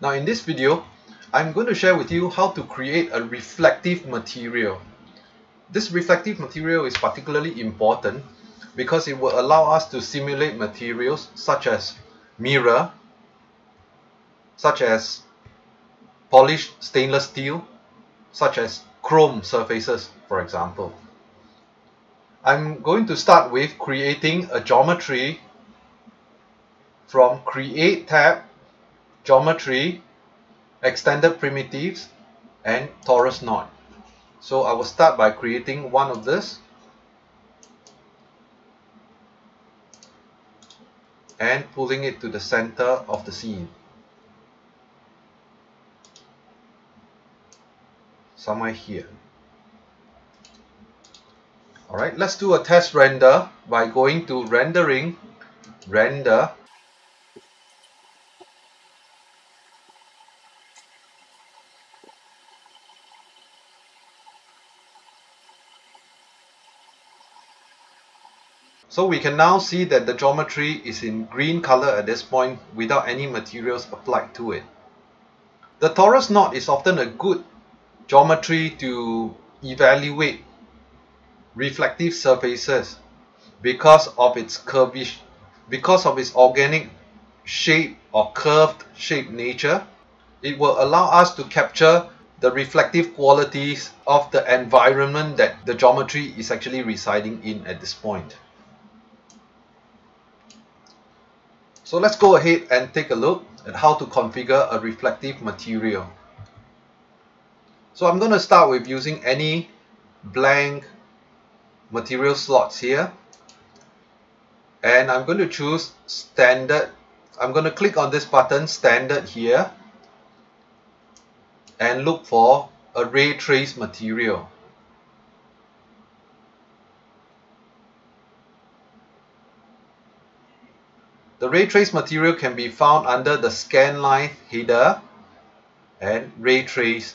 Now in this video, I'm going to share with you how to create a reflective material. This reflective material is particularly important because it will allow us to simulate materials such as mirror, such as polished stainless steel, such as chrome surfaces, for example. I'm going to start with creating a geometry from Create tab, Geometry, Extended Primitives, and Torus Knot. So I will start by creating one of this and pulling it to the center of the scene. Somewhere here. Alright, let's do a test render by going to rendering, render, So we can now see that the geometry is in green color at this point without any materials applied to it. The torus knot is often a good geometry to evaluate reflective surfaces because of its curvish because of its organic shape or curved shape nature it will allow us to capture the reflective qualities of the environment that the geometry is actually residing in at this point So let's go ahead and take a look at how to configure a reflective material. So I'm going to start with using any blank material slots here. And I'm going to choose standard. I'm going to click on this button standard here and look for a ray trace material The ray trace material can be found under the scan line header and ray trace.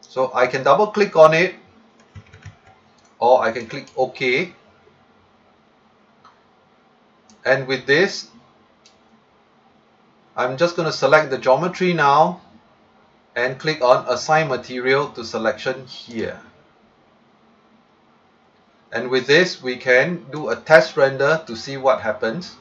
So I can double click on it or I can click OK. And with this, I'm just going to select the geometry now and click on assign material to selection here and with this we can do a test render to see what happens.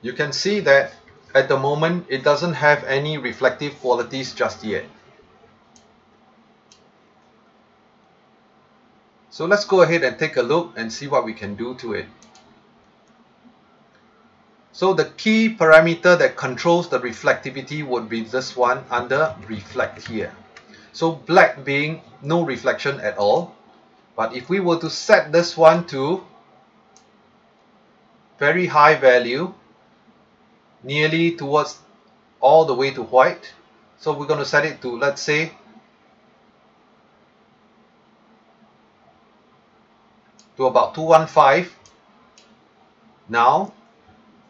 You can see that at the moment it doesn't have any reflective qualities just yet. So let's go ahead and take a look and see what we can do to it so the key parameter that controls the reflectivity would be this one under reflect here. So black being no reflection at all. But if we were to set this one to very high value, nearly towards all the way to white. So we're going to set it to, let's say, to about 215. Now,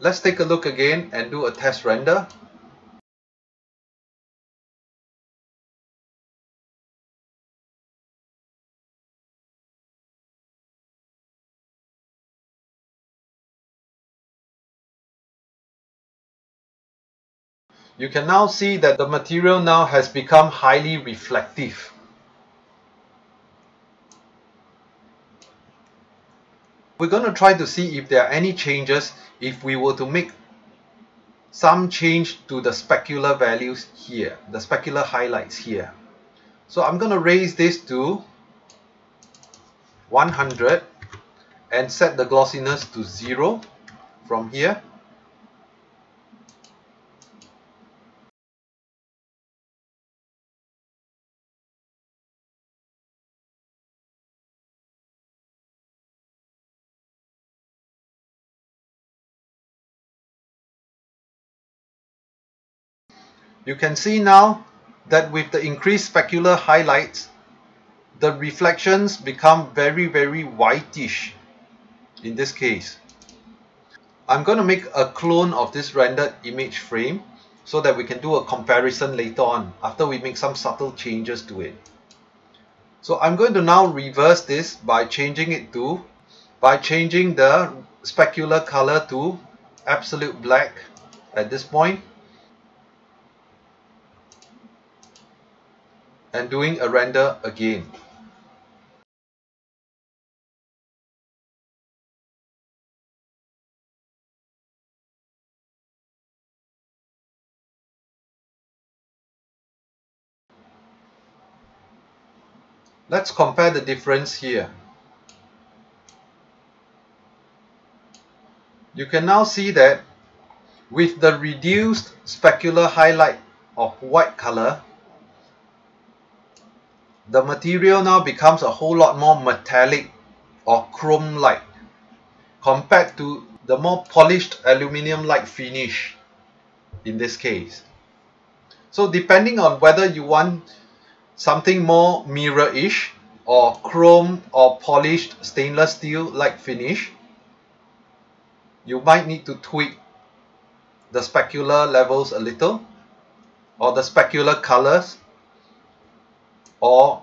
Let's take a look again and do a test render. You can now see that the material now has become highly reflective. We're going to try to see if there are any changes if we were to make some change to the specular values here, the specular highlights here. So I'm going to raise this to 100 and set the glossiness to 0 from here You can see now that with the increased specular highlights, the reflections become very, very whitish in this case. I'm going to make a clone of this rendered image frame so that we can do a comparison later on after we make some subtle changes to it. So I'm going to now reverse this by changing it to, by changing the specular color to absolute black at this point and doing a render again. Let's compare the difference here. You can now see that with the reduced specular highlight of white color, the material now becomes a whole lot more metallic or chrome-like compared to the more polished aluminium-like finish in this case. So depending on whether you want something more mirror-ish or chrome or polished stainless steel like finish you might need to tweak the specular levels a little or the specular colors or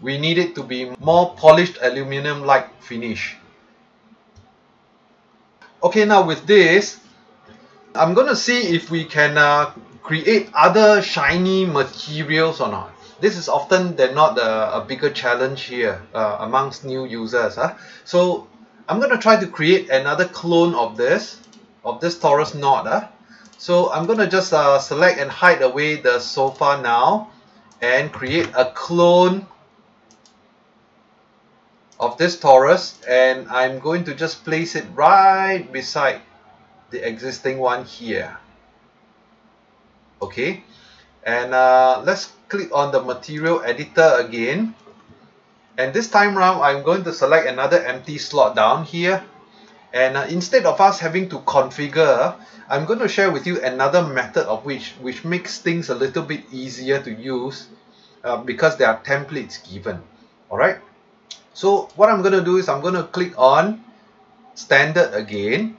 we need it to be more polished aluminum like finish okay now with this I'm gonna see if we can uh, create other shiny materials or not this is often than not a, a bigger challenge here uh, amongst new users. Huh? So I'm to try to create another clone of this, of this torus knot. Huh? So I'm to just uh, select and hide away the sofa now and create a clone of this torus and I'm going to just place it right beside the existing one here. Okay, and uh, let's click on the material editor again. And this time round I'm going to select another empty slot down here and uh, instead of us having to configure I'm going to share with you another method of which which makes things a little bit easier to use uh, because there are templates given. Alright? So what I'm going to do is I'm going to click on standard again.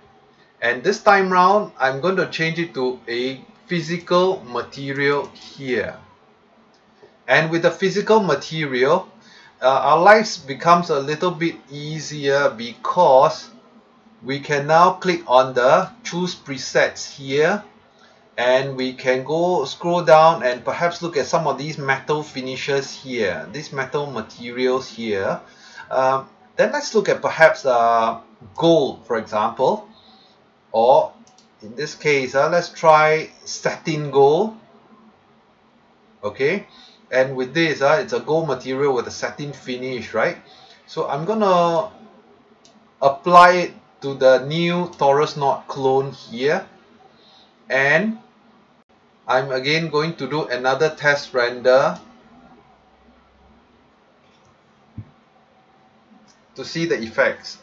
And this time round I'm going to change it to a physical material here. And with the physical material uh, our lives becomes a little bit easier because we can now click on the choose presets here and we can go scroll down and perhaps look at some of these metal finishes here these metal materials here. Um, then let's look at perhaps uh, gold for example. Or in this case uh, let's try satin gold. Okay? And with this uh, it's a gold material with a satin finish right? So I'm gonna apply it to the new torus knot clone here. And I'm again going to do another test render to see the effects.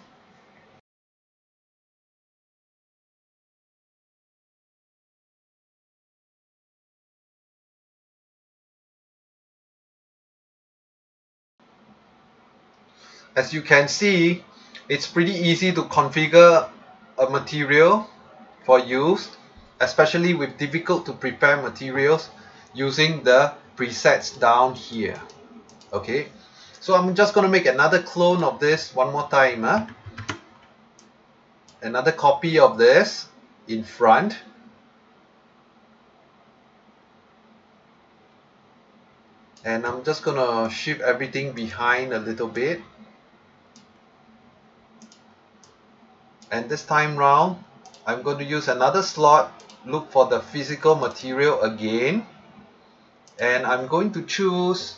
As you can see it's pretty easy to configure a material for use especially with difficult to prepare materials using the presets down here. Okay? So I'm just going to make another clone of this one more time huh? another copy of this in front. And I'm just gonna shift everything behind a little bit and this time round I'm going to use another slot look for the physical material again. And I'm going to choose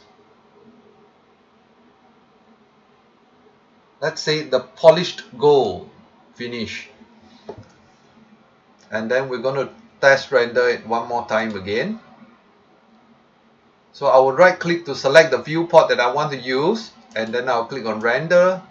let's say the polished gold finish. And then we're going to test render it one more time again. So I will right click to select the viewport that I want to use. And then I'll click on render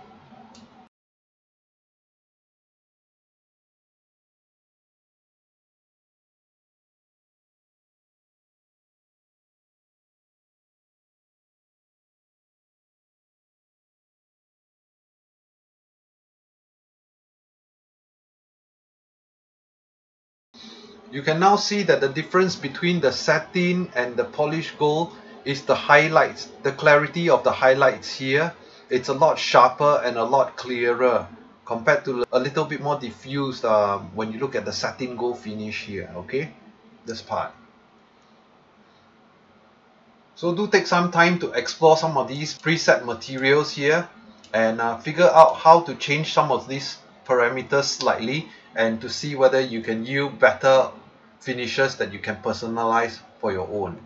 you can now see that the difference between the satin and the polished gold is the highlights the clarity of the highlights here. It's a lot sharper and a lot clearer compared to a little bit more diffused uh, when you look at the satin gold finish here okay? This part. So do take some time to explore some of these preset materials here and uh, figure out how to change some of these parameters slightly and to see whether you can yield better finishes that you can personalize for your own